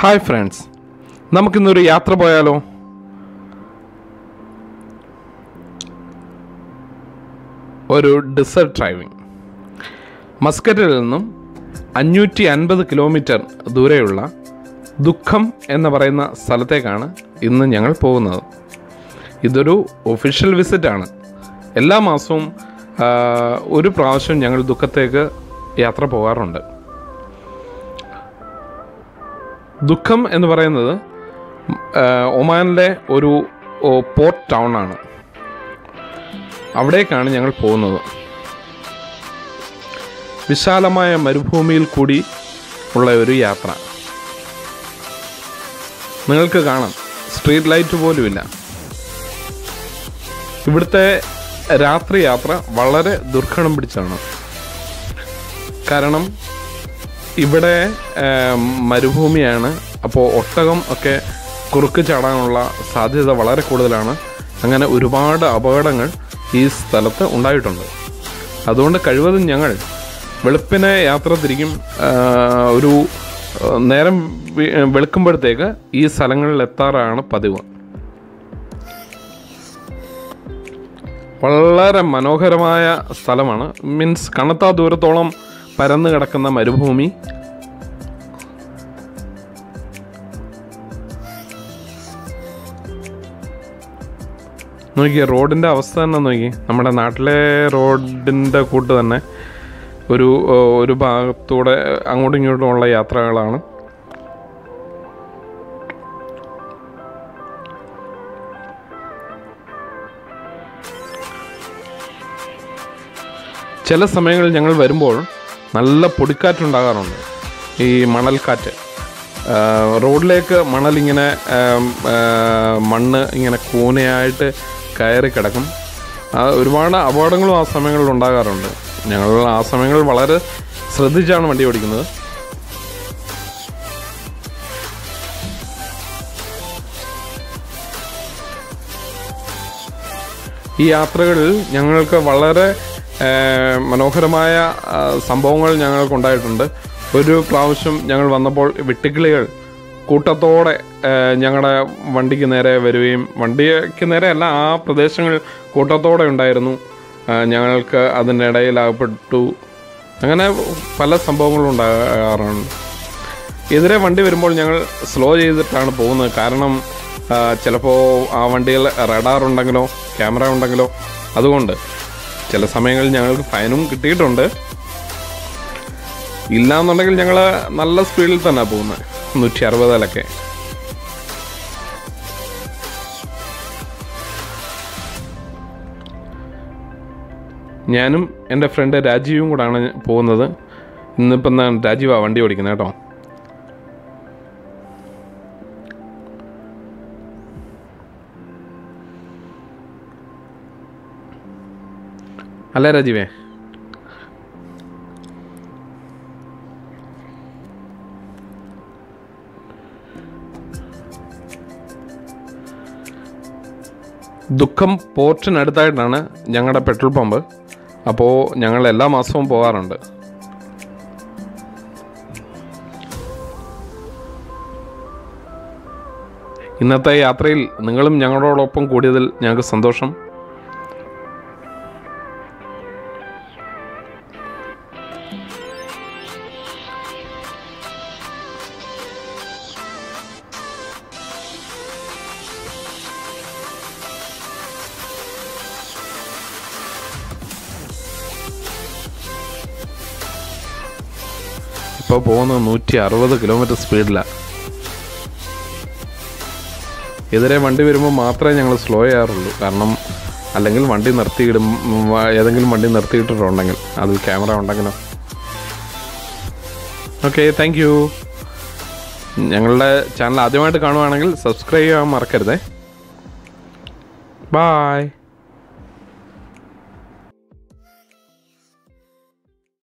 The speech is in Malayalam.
ഹായ് ഫ്രണ്ട്സ് നമുക്കിന്നൊരു യാത്ര പോയാലോ? ഒരു ഡിസേർട്ട് ഡ്രൈവിംഗ് മസ്കറ്റിൽ നിന്നും അഞ്ഞൂറ്റി അൻപത് കിലോമീറ്റർ ദൂരെയുള്ള ദുഃഖം എന്ന് പറയുന്ന സ്ഥലത്തേക്കാണ് ഇന്ന് ഞങ്ങൾ പോകുന്നത്. ഇതൊരു ഒഫീഷ്യൽ വിസിറ്റാണ് എല്ലാ മാസവും ഒരു പ്രാവശ്യം ഞങ്ങൾ ദുഃഖത്തേക്ക് യാത്ര പോകാറുണ്ട്. ദുഃഖം എന്ന് പറയുന്നത് ഒമാനിലെ ഒരു പോർട്ട് ടൗൺ ആണ്. അവിടേക്കാണ് ഞങ്ങൾ പോകുന്നത്. വിശാലമായ മരുഭൂമിയിൽ കൂടി ഉള്ള ഒരു യാത്ര. നിങ്ങൾക്ക് കാണാം. സ്ട്രീറ്റ് ലൈറ്റ് പോലുമില്ല. ഇവിടുത്തെ രാത്രി യാത്ര വളരെ ദുർഘടം പിടിച്ചാണ് കാരണം ഇവിടെ മരുഭൂമിയാണ്. അപ്പോൾ ഒട്ടകം ഒക്കെ കുറുക്ക് ചാടാനുള്ള സാധ്യത വളരെ കൂടുതലാണ്. അങ്ങനെ ഒരുപാട് അപകടങ്ങൾ ഈ സ്ഥലത്ത് ഉണ്ടായിട്ടുണ്ട്. അതുകൊണ്ട് കഴിവതും ഞങ്ങൾ വെളുപ്പിനെ യാത്ര തിരിക്കും ഒരു നേരം വെളുക്കുമ്പോഴത്തേക്ക് ഈ സ്ഥലങ്ങളിൽ എത്താറാണ് പതിവ്. വളരെ മനോഹരമായ സ്ഥലമാണ്. മീൻസ് കണത്താ ദൂരത്തോളം പരന്നു കിടക്കുന്ന മരുഭൂമി. നോക്കിയേ റോഡിന്റെ അവസ്ഥ തന്നെ നോക്കി. നമ്മുടെ നാട്ടിലെ റോഡിന്റെ കൂട്ട് തന്നെ ഒരു ഒരു ഭാഗത്തൂടെ അങ്ങോട്ടും ഇങ്ങോട്ടും ഉള്ള യാത്രകളാണ്. ചില സമയങ്ങളിൽ ഞങ്ങൾ വരുമ്പോൾ നല്ല പൊടിക്കാറ്റുണ്ടാകാറുണ്ട്. ഈ മണൽക്കാറ്റ്. റോഡിലേക്ക് മണലിങ്ങനെ മണ്ണ് ഇങ്ങനെ കൂനയായിട്ട് കയറി കിടക്കും. ഒരുപാട് അപകടങ്ങളും ആ സമയങ്ങളിൽ ഉണ്ടാകാറുണ്ട്. ഞങ്ങൾ ആ സമയങ്ങളിൽ വളരെ ശ്രദ്ധിച്ചാണ് വണ്ടി ഓടിക്കുന്നത്. ഈ യാത്രകളിൽ ഞങ്ങൾക്ക് വളരെ മനോഹരമായ സംഭവങ്ങൾ ഞങ്ങൾക്കുണ്ടായിട്ടുണ്ട്. ഒരു പ്രാവശ്യം ഞങ്ങൾ വന്നപ്പോൾ വെട്ടുക്കിളികൾ കൂട്ടത്തോടെ ഞങ്ങളുടെ വണ്ടിക്ക് നേരെ വരികയും വണ്ടിക്ക് നേരെ അല്ല ആ പ്രദേശങ്ങൾ കൂട്ടത്തോടെ ഉണ്ടായിരുന്നു. ഞങ്ങൾക്ക് അതിന്റെ ഇടയിൽ അകപ്പെട്ടു അങ്ങനെ പല സംഭവങ്ങളും ഉണ്ടാകാറുണ്ട്. എതിരെ വണ്ടി വരുമ്പോൾ ഞങ്ങൾ സ്ലോ ചെയ്തിട്ടാണ് പോകുന്നത്. കാരണം ചിലപ്പോൾ ആ വണ്ടിയിൽ റഡാർ ഉണ്ടെങ്കിലോ ക്യാമറ ഉണ്ടെങ്കിലോ അതുകൊണ്ട് ചില സമയങ്ങളിൽ ഞങ്ങൾക്ക് ഫൈനും കിട്ടിയിട്ടുണ്ട്. ഇല്ലാന്നുണ്ടെങ്കിൽ ഞങ്ങൾ നല്ല സ്പീഡിൽ തന്നെ പോകുന്നത്. നൂറ്റി അറുപതിലൊക്കെ ഞാനും എന്റെ ഫ്രണ്ട് രാജീവും കൂടാണ് പോകുന്നത്. ഇന്നിപ്പം ഞാൻ രാജീവ വണ്ടി ഓടിക്കുന്നത് കേട്ടോ. അല്ല രാജീവേ? ദുഃഖം പോർട്ടിനടുത്തായിട്ടാണ് ഞങ്ങളുടെ പെട്രോൾ പമ്പ്. അപ്പോൾ ഞങ്ങൾ എല്ലാ മാസവും പോകാറുണ്ട്. ഇന്നത്തെ യാത്രയിൽ നിങ്ങളും ഞങ്ങളോടൊപ്പം കൂടിയതിൽ ഞങ്ങൾക്ക് സന്തോഷം. ഇപ്പോൾ പോകുന്നത് നൂറ്റി അറുപത് കിലോമീറ്റർ സ്പീഡിലാണ് എതിരെ വണ്ടി വരുമ്പോൾ മാത്രമേ ഞങ്ങൾ സ്ലോ ചെയ്യാറുള്ളൂ. കാരണം അല്ലെങ്കിൽ വണ്ടി നിർത്തിയിടും ഏതെങ്കിലും വണ്ടി നിർത്തിയിട്ടിട്ടുണ്ടെങ്കിൽ അതിൽ ക്യാമറ ഉണ്ടെങ്കിലോ. ഓക്കെ താങ്ക് യു ഞങ്ങളുടെ ചാനൽ ആദ്യമായിട്ട് കാണുവാണെങ്കിൽ സബ്സ്ക്രൈബ് ചെയ്യാൻ മറക്കരുതേ. ബായ്